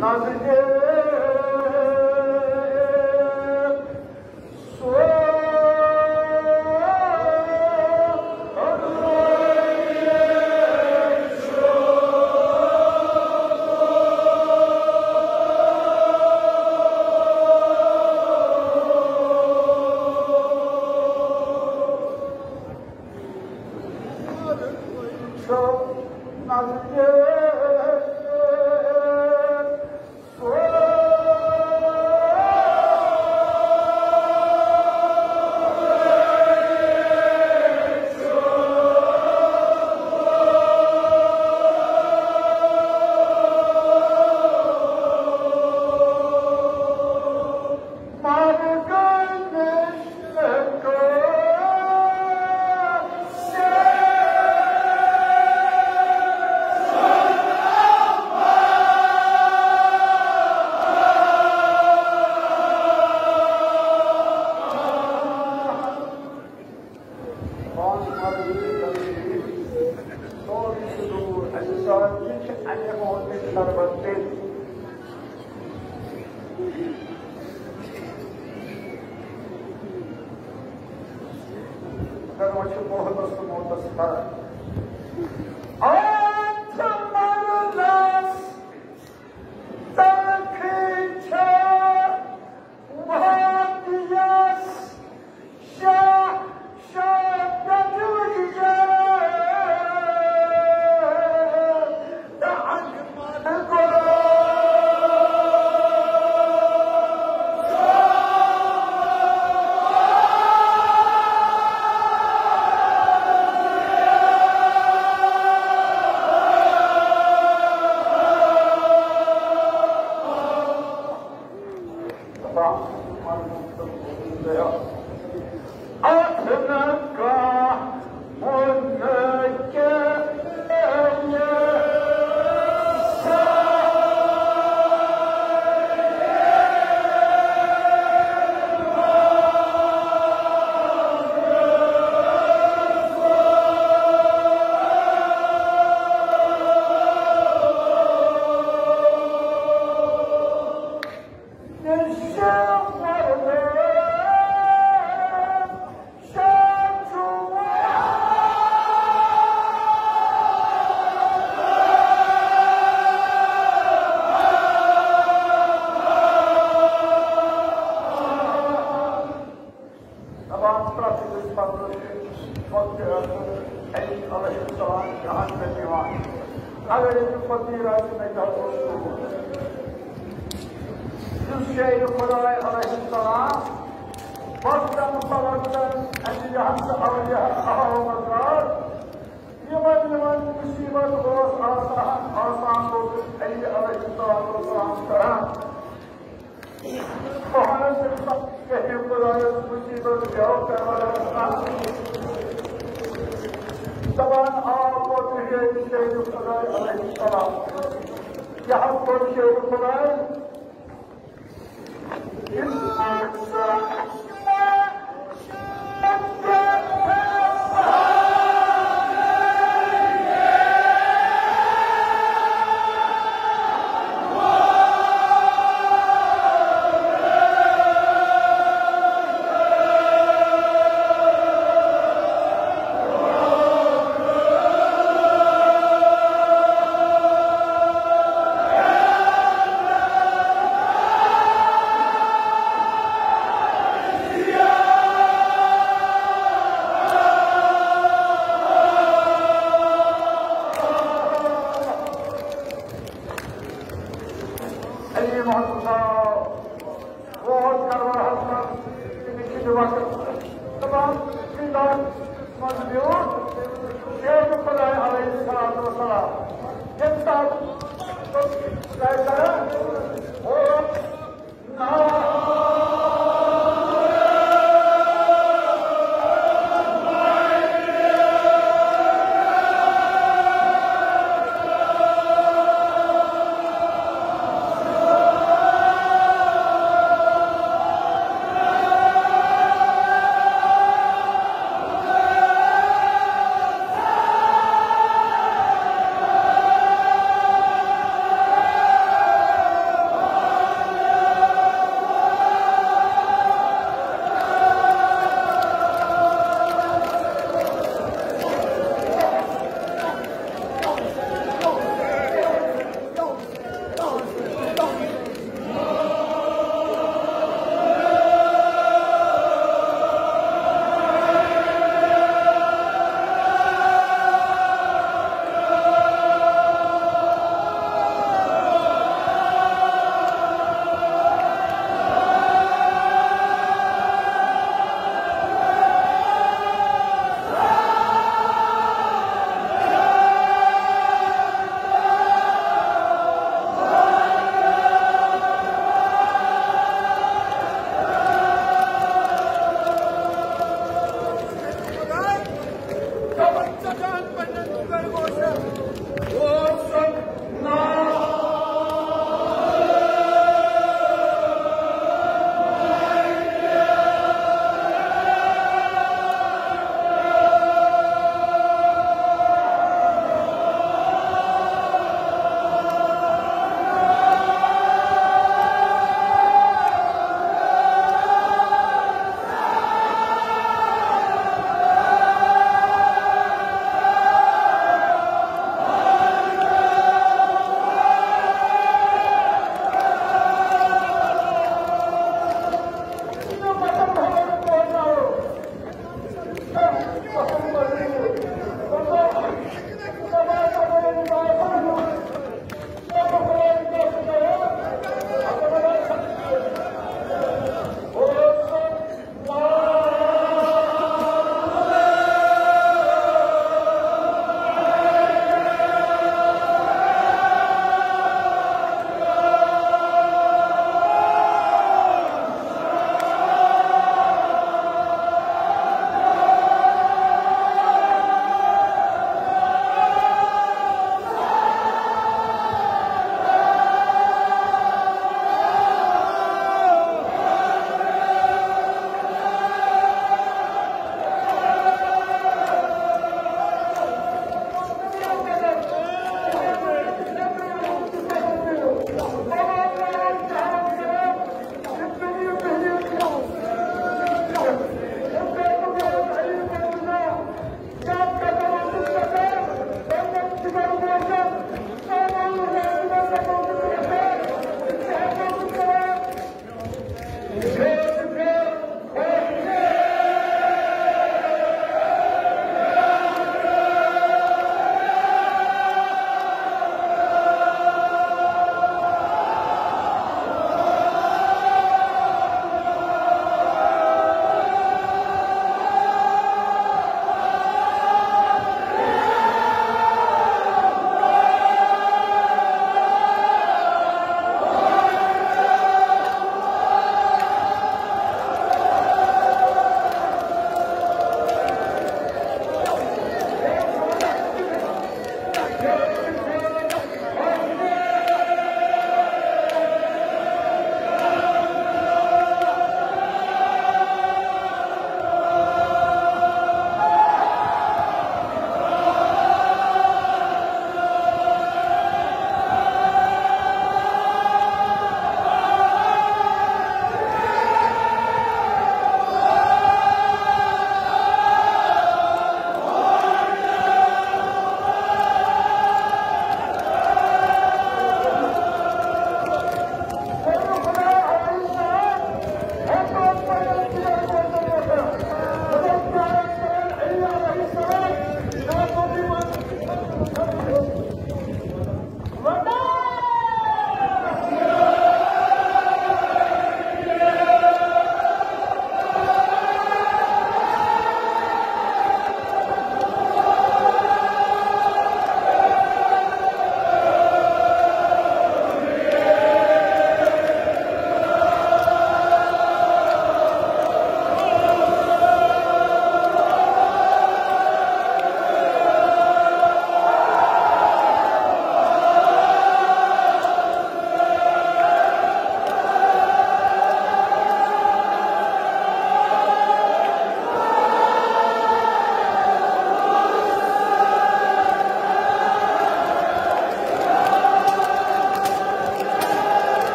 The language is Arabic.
Nazgül عليه السلام عن النواح عليه الفضيلة مدى Düzceği Koray Aleyhisselam Basra Mutfak'tan Endi Hamza Ali'ye Ahavamazlar Yaman yaman musibet Oğuz Asahan Asahan Bozun Endi Aleyhisselam Asahan'da Muhammed Şehir Koray'ın musibet Yavuz Aleyhisselam طبعا آپ اور مجھے شہید الخلائے علیہ السلام. یہاں پر شہید الخلائے हले सो सलाह